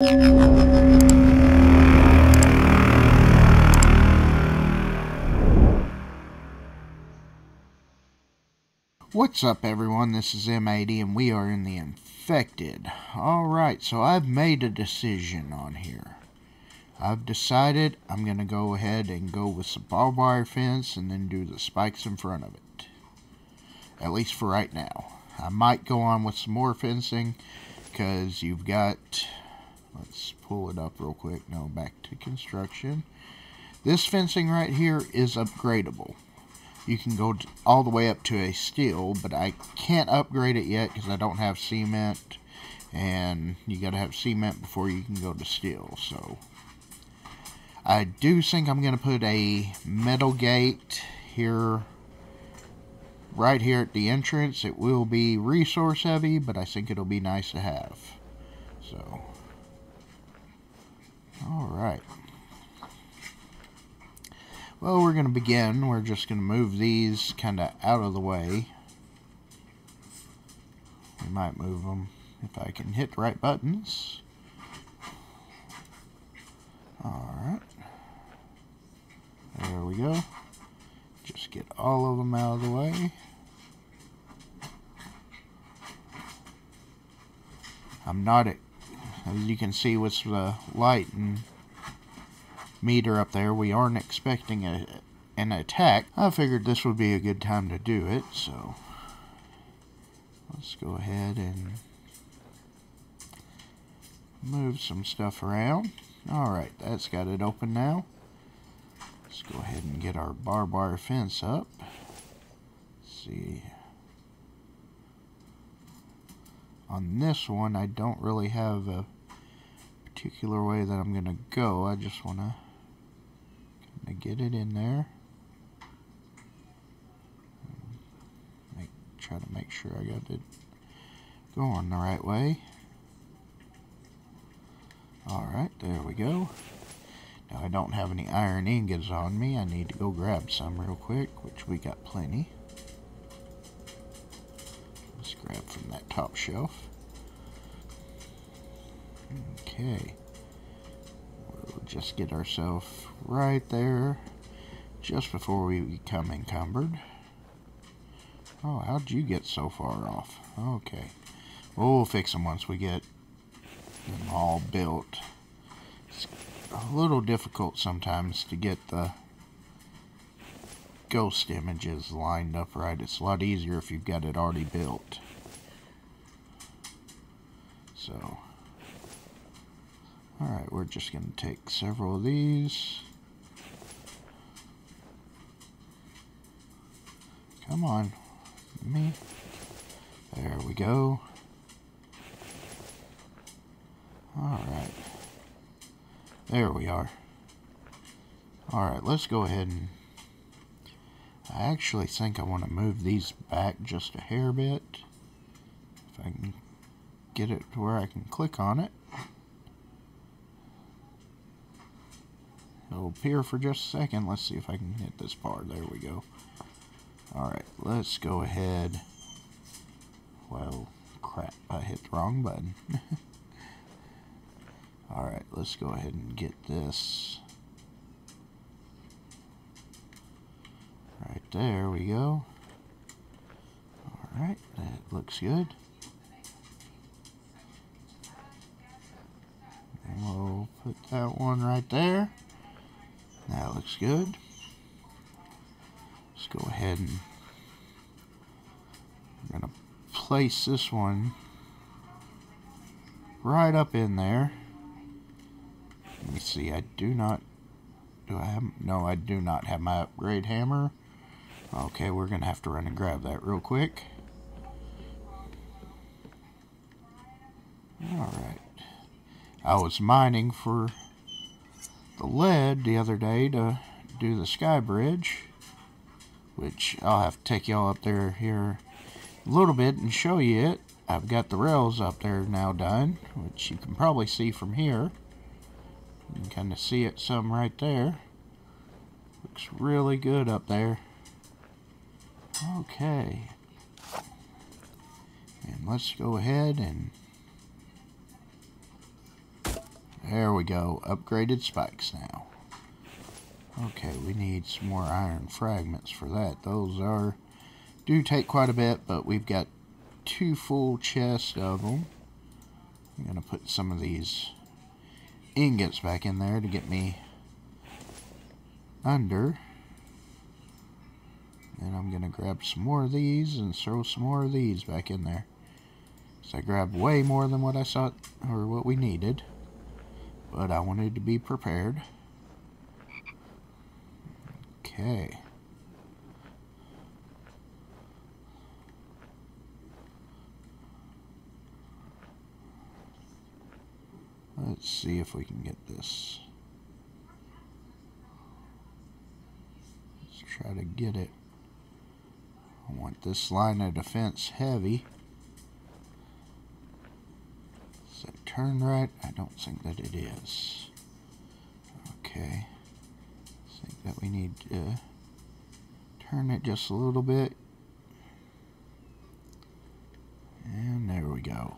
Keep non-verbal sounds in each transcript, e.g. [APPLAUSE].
What's up everyone, this is M80 and we are in the Infected. Alright, so I've made a decision on here. I've decided I'm going to go ahead and go with some barbed wire fence and then do the spikes in front of it. At least for right now. I might go on with some more fencing because you've got, let's pull it up real quick, no, back to construction. This fencing right here is upgradable you can go all the way up to a steel, but I can't upgrade it yet because I don't have cement, and you got to have cement before you can go to steel, so I do think I'm going to put a metal gate here, right here at the entrance. It will be resource heavy, but I think it'll be nice to have, so, alright. Well, we're going to begin. We're just going to move these kind of out of the way. We might move them if I can hit the right buttons. Alright. There we go. Just get all of them out of the way. I'm not, as you can see with the light and meter up there. We aren't expecting a, an attack. I figured this would be a good time to do it, so let's go ahead and move some stuff around. Alright, that's got it open now. Let's go ahead and get our barbed wire fence up. Let's see. On this one, I don't really have a particular way that I'm going to go. I just want to get it in there. Make, try to make sure I got it going the right way. Alright, there we go. Now I don't have any iron ingots on me. I need to go grab some real quick, which we got plenty. Let's grab from that top shelf. Okay We'll just get ourselves right there just before we become encumbered. Oh, how'd you get so far off? Okay. we'll fix them once we get them all built. It's a little difficult sometimes to get the ghost images lined up right. It's a lot easier if you've got it already built. So, Alright, we're just going to take several of these. Come on. Me. There we go. Alright. There we are. Alright, let's go ahead and... I actually think I want to move these back just a hair bit. If I can get it to where I can click on it. It'll appear for just a second. Let's see if I can hit this part. There we go. Alright, let's go ahead. Well, crap, I hit the wrong button. [LAUGHS] Alright, let's go ahead and get this. Right there we go. Alright, that looks good. We'll put that one right there. That looks good. Let's go ahead and I'm going to place this one right up in there. Let me see, I do not, do I have, no, I do not have my upgrade hammer. Okay, we're going to have to run and grab that real quick. Alright. I was mining for the lead the other day to do the sky bridge, which I'll have to take y'all up there here a little bit and show you it. I've got the rails up there now done, which you can probably see from here. You can kind of see it some right there. Looks really good up there. Okay. And let's go ahead and There we go. Upgraded spikes now. Okay, we need some more iron fragments for that. Those are do take quite a bit, but we've got two full chests of them. I'm going to put some of these ingots back in there to get me under. And I'm going to grab some more of these and throw some more of these back in there. So I grabbed way more than what I thought or what we needed. But I wanted to be prepared. Okay. Let's see if we can get this. Let's try to get it. I want this line of defense heavy. Is it turn right? I don't think that it is. Okay. I think that we need to turn it just a little bit. And there we go.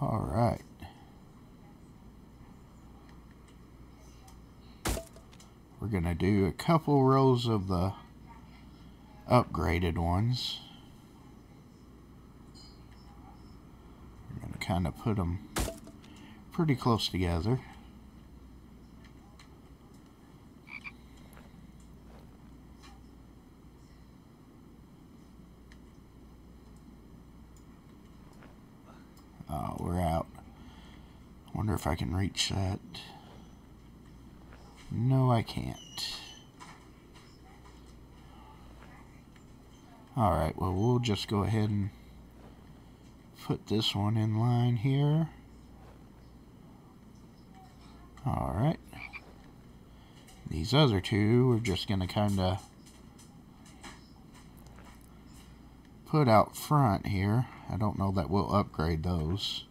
All right. We're going to do a couple rows of the upgraded ones. We're going to kind of put them pretty close together. Oh, we're out. Wonder if I can reach that. No, I can't. Alright, well, we'll just go ahead and put this one in line here. Alright. These other two, we're just going to kind of put out front here. I don't know that we'll upgrade those.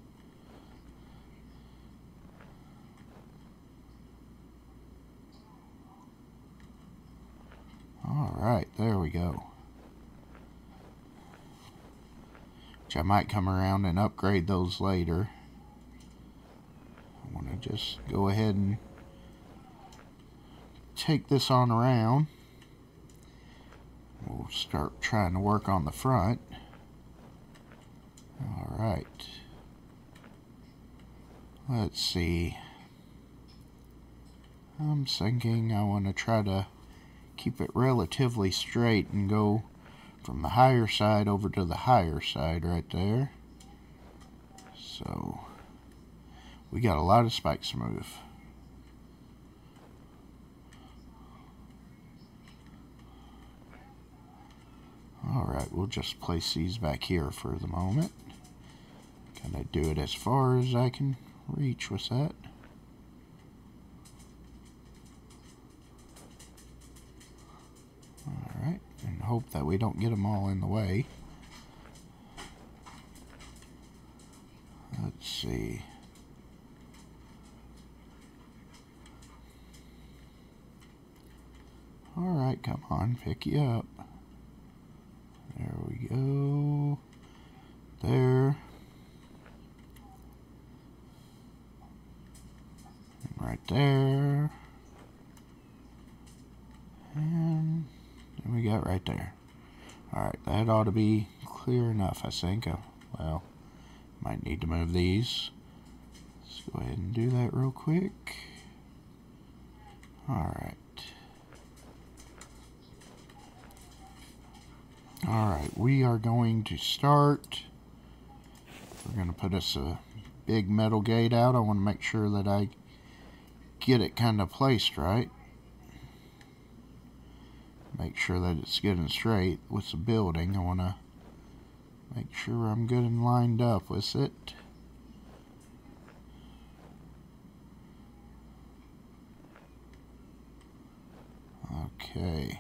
Alright, there we go. Which I might come around and upgrade those later. I want to just go ahead and take this on around. We'll start trying to work on the front. Alright. Let's see. I'm thinking I want to try to keep it relatively straight and go from the higher side over to the higher side right there. So, we got a lot of spikes to move. Alright, we'll just place these back here for the moment. Kind of do it as far as I can reach with that. Alright, and hope that we don't get them all in the way. Let's see. Alright, come on, pick you up. There we go. There. Right there. And we got right there. Alright, that ought to be clear enough, I think. Uh, well, might need to move these. Let's go ahead and do that real quick. Alright. Alright, we are going to start. We're going to put us a big metal gate out. I want to make sure that I get it kind of placed right. Make sure that it's getting straight with the building. I want to make sure I'm good and lined up with it. Okay.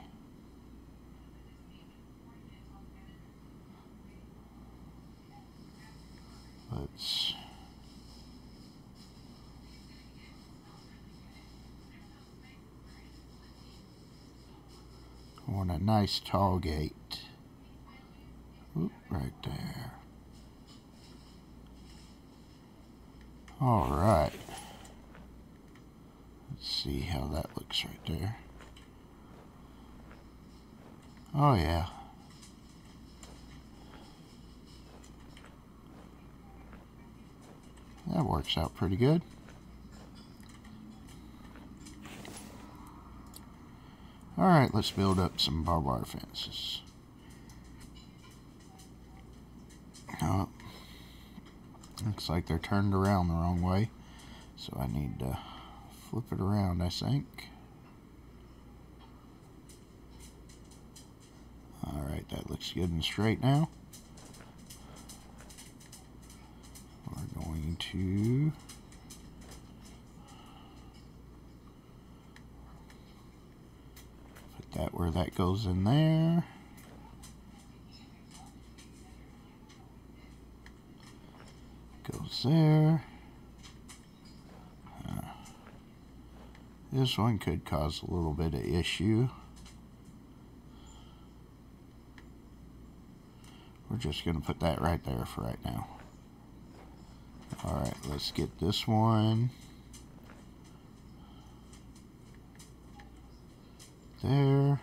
on a nice tall gate. Oop, right there. All right. Let's see how that looks right there. Oh yeah. That works out pretty good. Alright, let's build up some barbed wire fences. Oh, looks like they're turned around the wrong way. So I need to flip it around, I think. Alright, that looks good and straight now. We're going to put that goes in there. Goes there. This one could cause a little bit of issue. We're just going to put that right there for right now. Alright, let's get this one. There.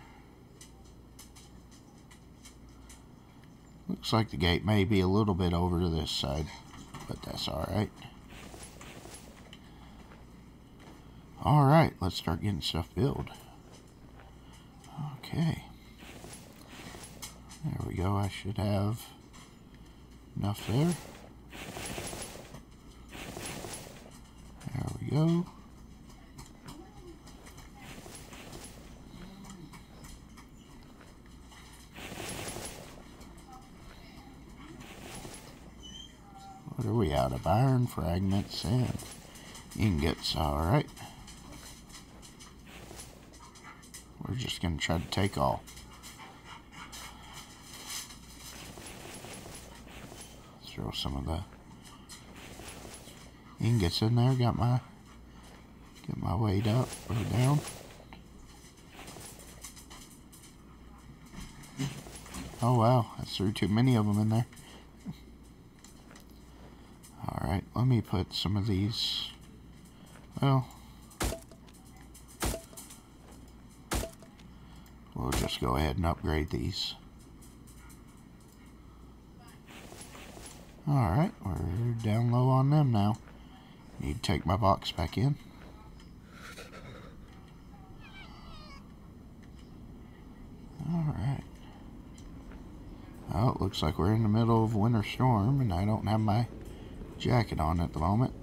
Looks like the gate may be a little bit over to this side, but that's alright. Alright, let's start getting stuff built. Okay. There we go. I should have enough there. There we go. What are we out of? Iron fragments and ingots. Alright. We're just going to try to take all. throw some of the ingots in there. Got my get my weight up or down. Oh wow, I threw too many of them in there. Alright, let me put some of these, well, we'll just go ahead and upgrade these. Alright, we're down low on them now. Need to take my box back in. Alright. Well, it looks like we're in the middle of a winter storm and I don't have my jacket on at the moment.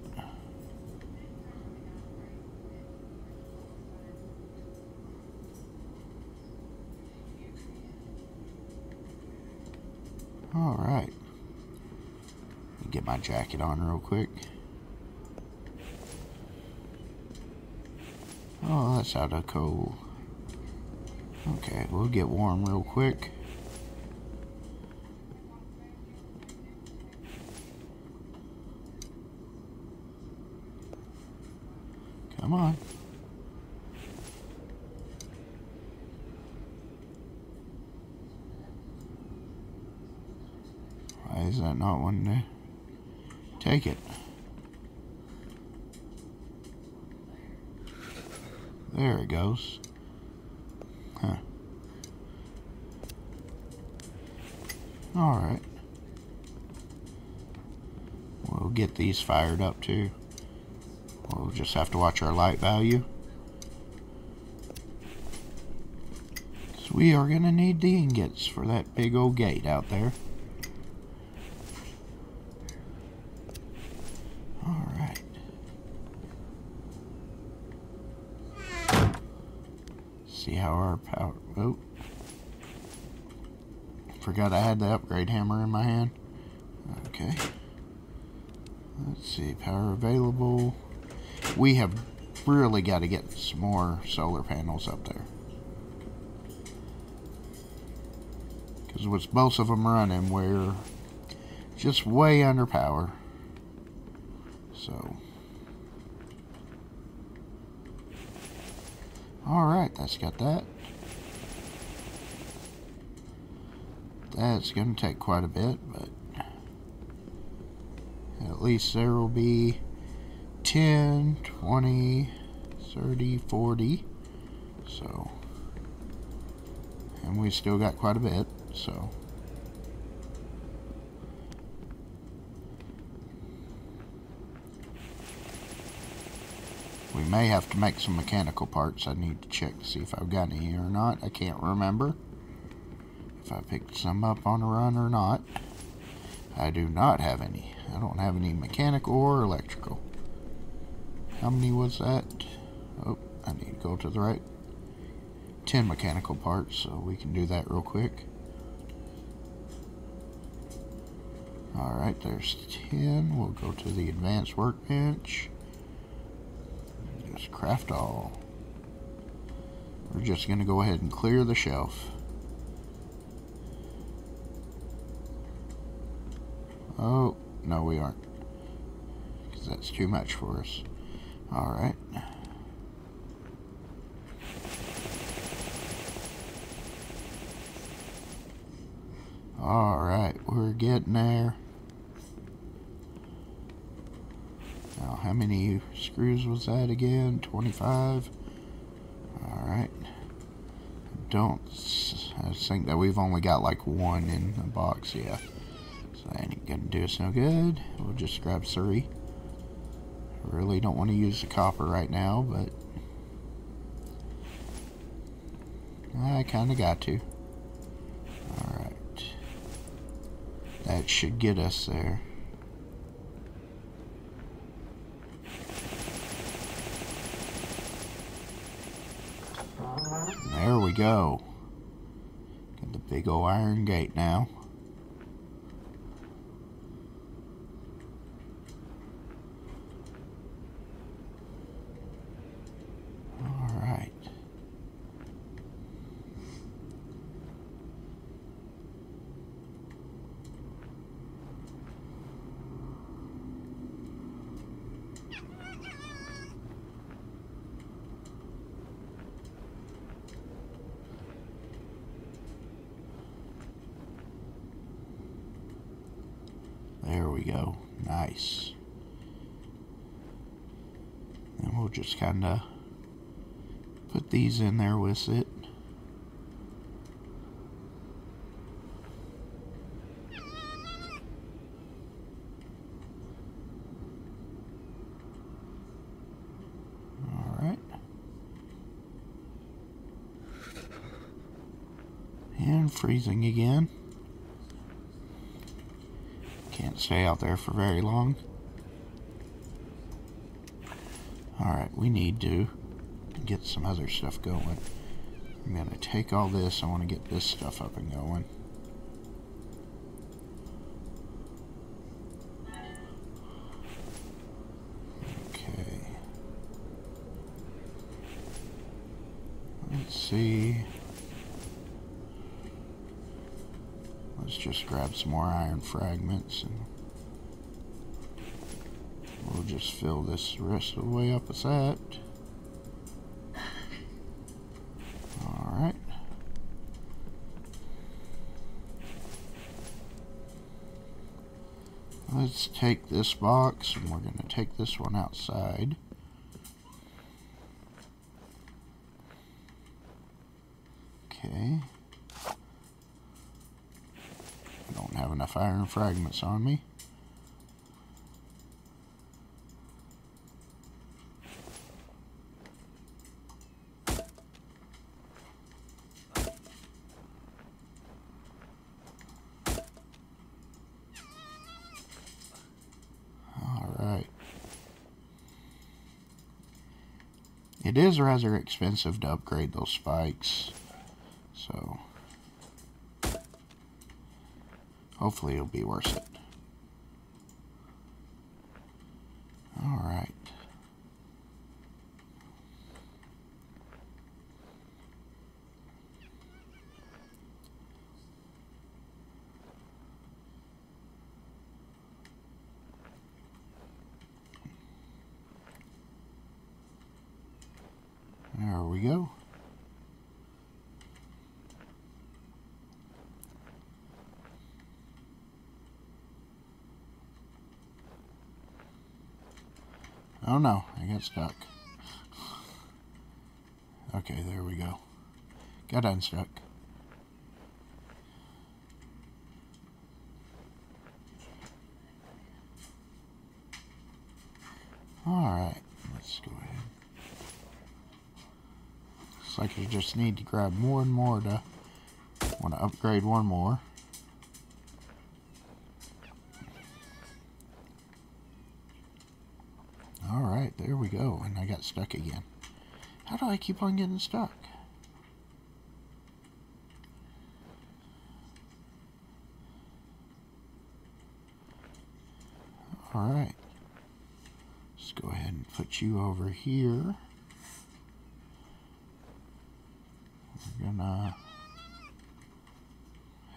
Alright get my jacket on real quick. Oh, that's out of cold. Okay, we'll get warm real quick. Come on. Why is that not one there? Take it. There it goes. Huh. Alright. We'll get these fired up too. We'll just have to watch our light value. Because we are going to need the ingots for that big old gate out there. Alright. See how our power... Oh. Forgot I had the upgrade hammer in my hand. Okay. Let's see, power available. We have really got to get some more solar panels up there. Because with both of them running, we're just way under power. So... Alright, that's got that. That's going to take quite a bit, but at least there will be 10, 20, 30, 40. So, and we still got quite a bit, so. We may have to make some mechanical parts. I need to check to see if I've got any or not. I can't remember if I picked some up on a run or not. I do not have any. I don't have any mechanical or electrical. How many was that? Oh, I need to go to the right. 10 mechanical parts, so we can do that real quick. Alright, there's 10. We'll go to the advanced workbench. Just craft all. We're just going to go ahead and clear the shelf. Oh, no we aren't. Because that's too much for us. Alright. Alright, we're getting there. Now, how many screws was that again? 25? Alright. Don't... I think that we've only got like one in the box, yeah. So that ain't gonna do us no good. We'll just grab three. Really don't want to use the copper right now, but... I kinda got to. Alright. That should get us there. There we go. Got the big old iron gate now. There we go. Nice. And we'll just kind of put these in there with it. And freezing again can't stay out there for very long. Alright, we need to get some other stuff going. I'm going to take all this. I want to get this stuff up and going. Okay. Let's see. Let's just grab some more iron fragments and just fill this rest of the way up with that. Alright. Let's take this box and we're going to take this one outside. Okay. I don't have enough iron fragments on me. It is rather expensive to upgrade those spikes. So Hopefully it'll be worth it. Alright. There we go. Oh no, I got stuck. Okay, there we go. Got unstuck. Alright, let's go ahead. Looks like I just need to grab more and more to want to upgrade one more. Alright, there we go. And I got stuck again. How do I keep on getting stuck? Alright. Let's go ahead and put you over here. We're gonna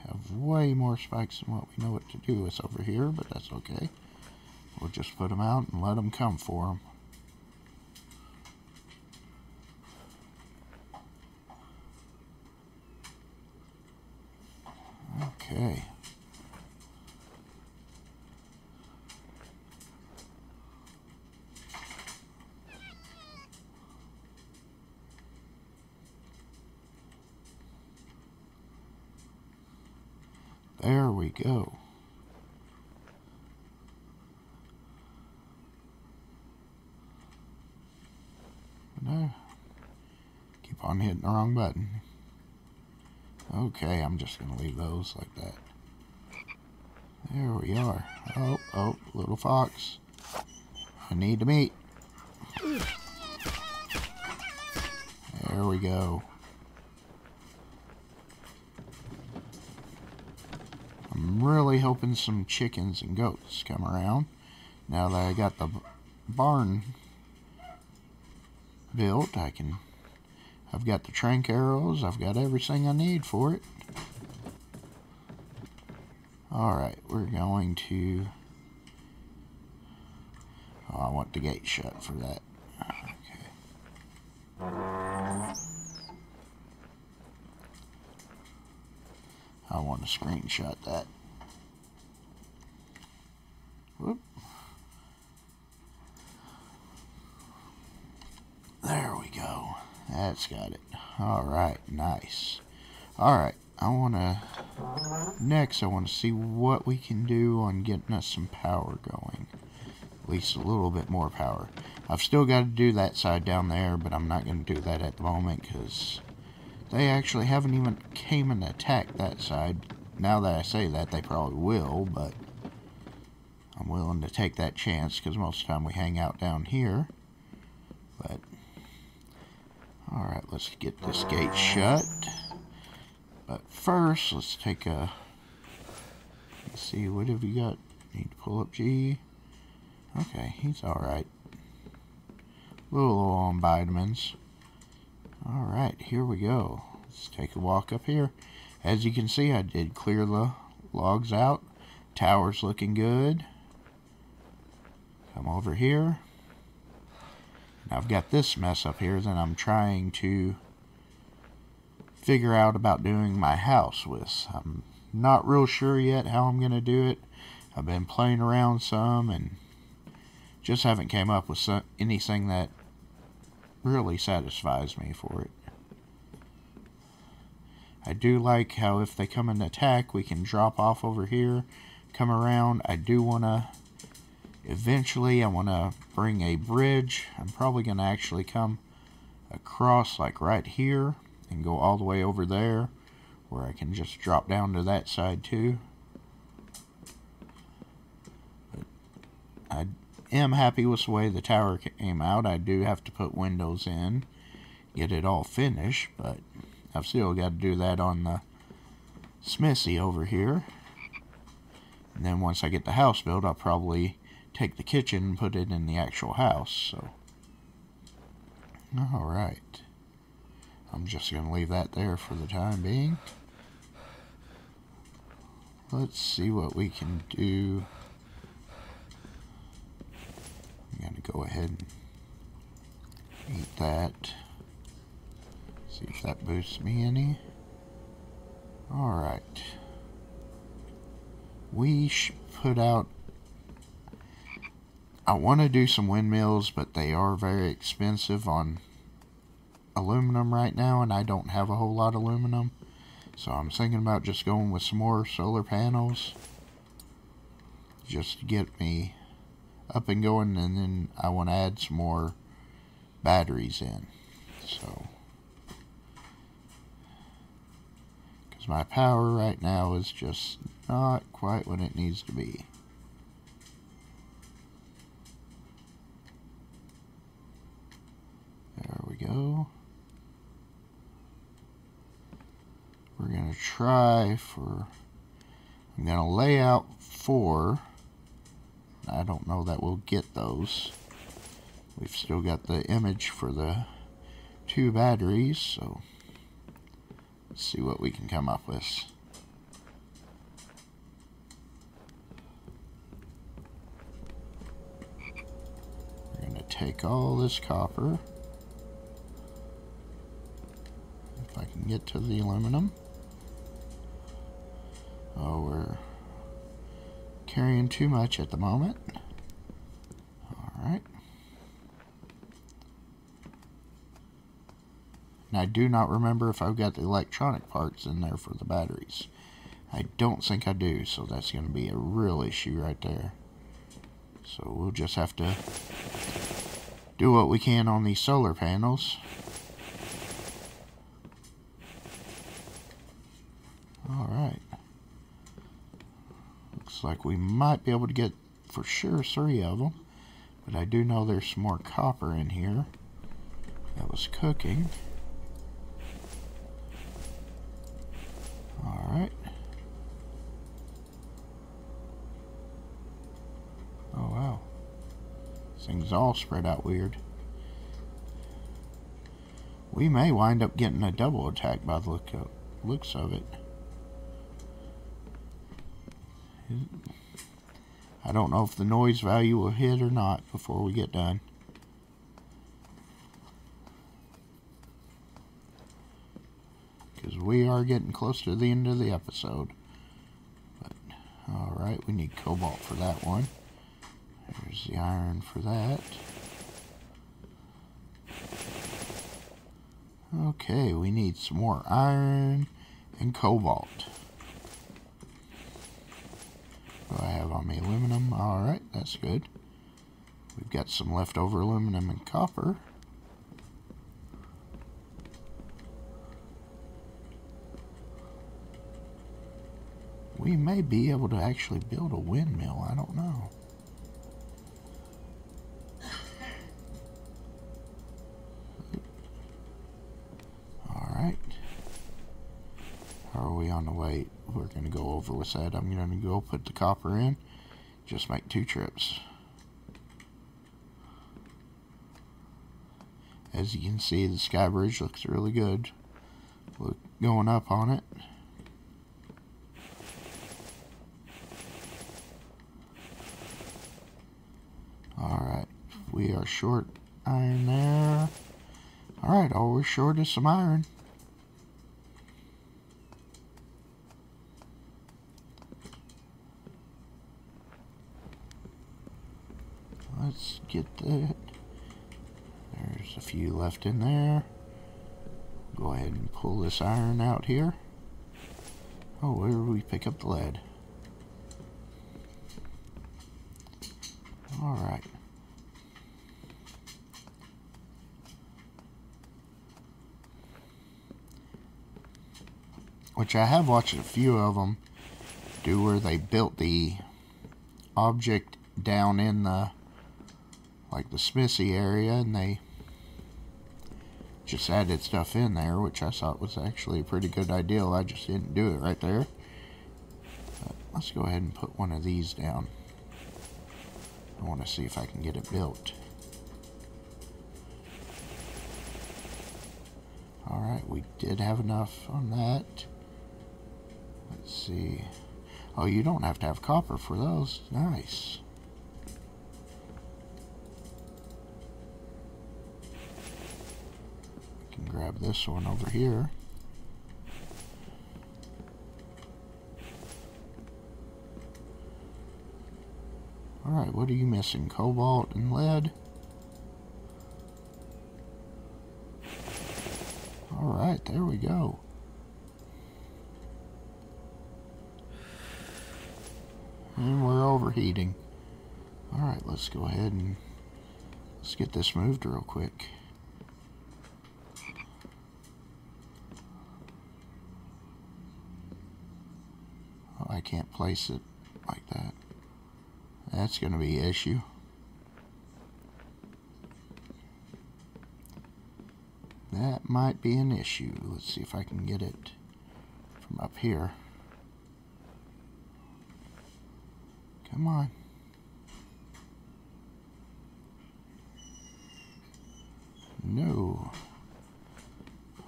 have way more spikes than what we know what to do with over here, but that's okay. We'll just put them out and let them come for them. Okay. There we go. No. Keep on hitting the wrong button. Okay, I'm just going to leave those like that. There we are. Oh, oh, little fox. I need to meet. There we go. Really hoping some chickens and goats come around. Now that I got the barn built, I can... I've got the trank arrows. I've got everything I need for it. Alright, we're going to... Oh, I want the gate shut for that. Okay. I want to screenshot that. Whoop. There we go. That's got it. Alright, nice. Alright, I want to... Next, I want to see what we can do on getting us some power going. At least a little bit more power. I've still got to do that side down there, but I'm not going to do that at the moment because they actually haven't even came and attacked that side. Now that I say that, they probably will, but I'm willing to take that chance because most of the time we hang out down here. But, alright, let's get this gate shut. But first, let's take a, let's see, what have we got? Need to pull up G. Okay, he's alright. A little low on vitamins. Alright, here we go. Let's take a walk up here. As you can see, I did clear the logs out. Tower's looking good. Come over here. And I've got this mess up here that I'm trying to figure out about doing my house with. I'm not real sure yet how I'm going to do it. I've been playing around some and just haven't came up with some, anything that really satisfies me for it. I do like how if they come and attack, we can drop off over here, come around. I do want to, eventually, I want to bring a bridge. I'm probably going to actually come across like right here and go all the way over there where I can just drop down to that side too. But I am happy with the way the tower came out. I do have to put windows in, get it all finished, but I've still got to do that on the smithy over here. And then once I get the house built, I'll probably take the kitchen and put it in the actual house. So, Alright. I'm just going to leave that there for the time being. Let's see what we can do. I'm going to go ahead and eat that. See if that boosts me any. Alright. We should put out... I want to do some windmills, but they are very expensive on aluminum right now, and I don't have a whole lot of aluminum. So I'm thinking about just going with some more solar panels just to get me up and going, and then I want to add some more batteries in. So, because my power right now is just not quite what it needs to be. There we go. We're going to try for, I'm going to lay out four. I don't know that we'll get those. We've still got the image for the two batteries, so let's see what we can come up with. Take all this copper. If I can get to the aluminum. Oh, we're carrying too much at the moment. Alright. And I do not remember if I've got the electronic parts in there for the batteries. I don't think I do, so that's going to be a real issue right there. So we'll just have to do what we can on these solar panels. Alright. Like we might be able to get for sure three of them. But I do know there's some more copper in here that was cooking. Alright. Oh wow. Things all spread out weird. We may wind up getting a double attack by the look of, looks of it. I don't know if the noise value will hit or not before we get done. Because we are getting close to the end of the episode. But, alright, we need cobalt for that one. There's the iron for that. Okay, we need some more iron and cobalt. do I have on me? Aluminum. Alright, that's good. We've got some leftover aluminum and copper. We may be able to actually build a windmill. I don't know. Alright. How are we on the way? we're with that. I'm going to go put the copper in, just make two trips. As you can see, the sky bridge looks really good. Look, going up on it. Alright, we are short iron there. Alright, all we're short is some iron. Let's get that. There's a few left in there. Go ahead and pull this iron out here. Oh, where do we pick up the lead? Alright. Which I have watched a few of them do where they built the object down in the like the Smithy area and they just added stuff in there which I thought was actually a pretty good idea. I just didn't do it right there. But let's go ahead and put one of these down. I want to see if I can get it built. Alright we did have enough on that. Let's see. Oh you don't have to have copper for those. Nice grab this one over here. Alright, what are you missing? Cobalt and lead? Alright, there we go. And we're overheating. Alright, let's go ahead and let's get this moved real quick. Oh, I can't place it like that. That's going to be an issue. That might be an issue. Let's see if I can get it from up here. Come on. No.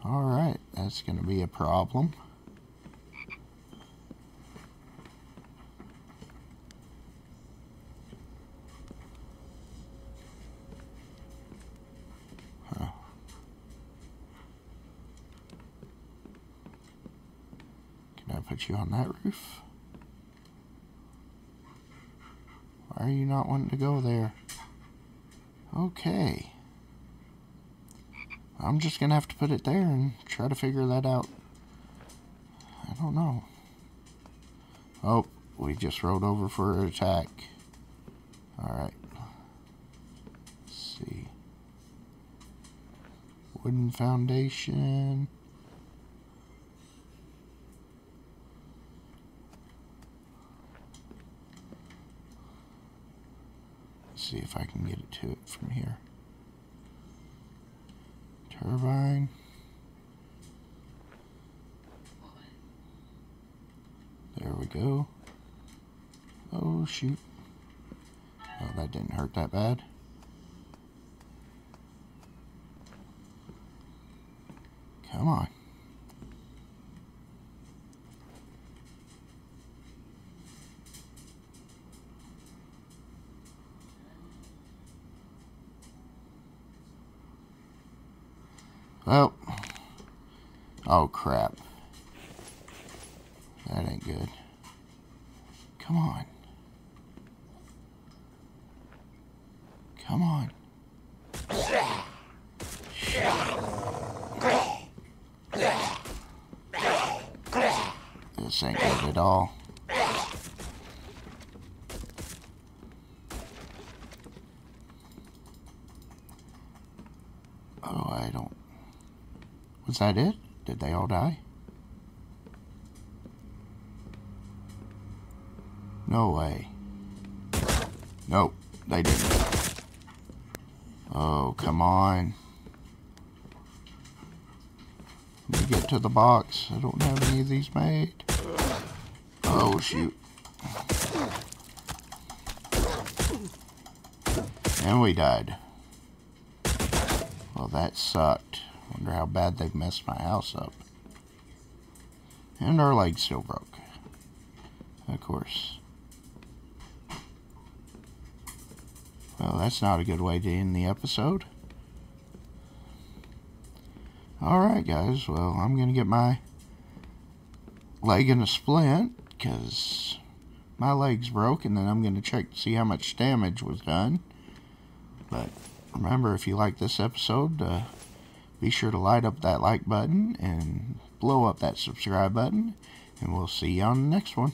Alright, that's going to be a problem. You on that roof? Why are you not wanting to go there? Okay. I'm just going to have to put it there and try to figure that out. I don't know. Oh, we just rode over for an attack. Alright. See. Wooden foundation. See if I can get it to it from here. Turbine. There we go. Oh, shoot. Oh, that didn't hurt that bad. Come on. Well. Oh, crap. That ain't good. Come on. Come on. This ain't good at all. Oh, I don't... Was that it? Did they all die? No way. Nope, they didn't. Oh, come on. Let me get to the box. I don't have any of these made. Oh, shoot. And we died. Well, that sucked. Wonder how bad they've messed my house up. And our leg still broke. Of course. Well, that's not a good way to end the episode. Alright, guys. Well, I'm going to get my leg in a splint because my leg's broke and then I'm going to check to see how much damage was done. But remember, if you like this episode, uh, be sure to light up that like button and blow up that subscribe button. And we'll see you on the next one.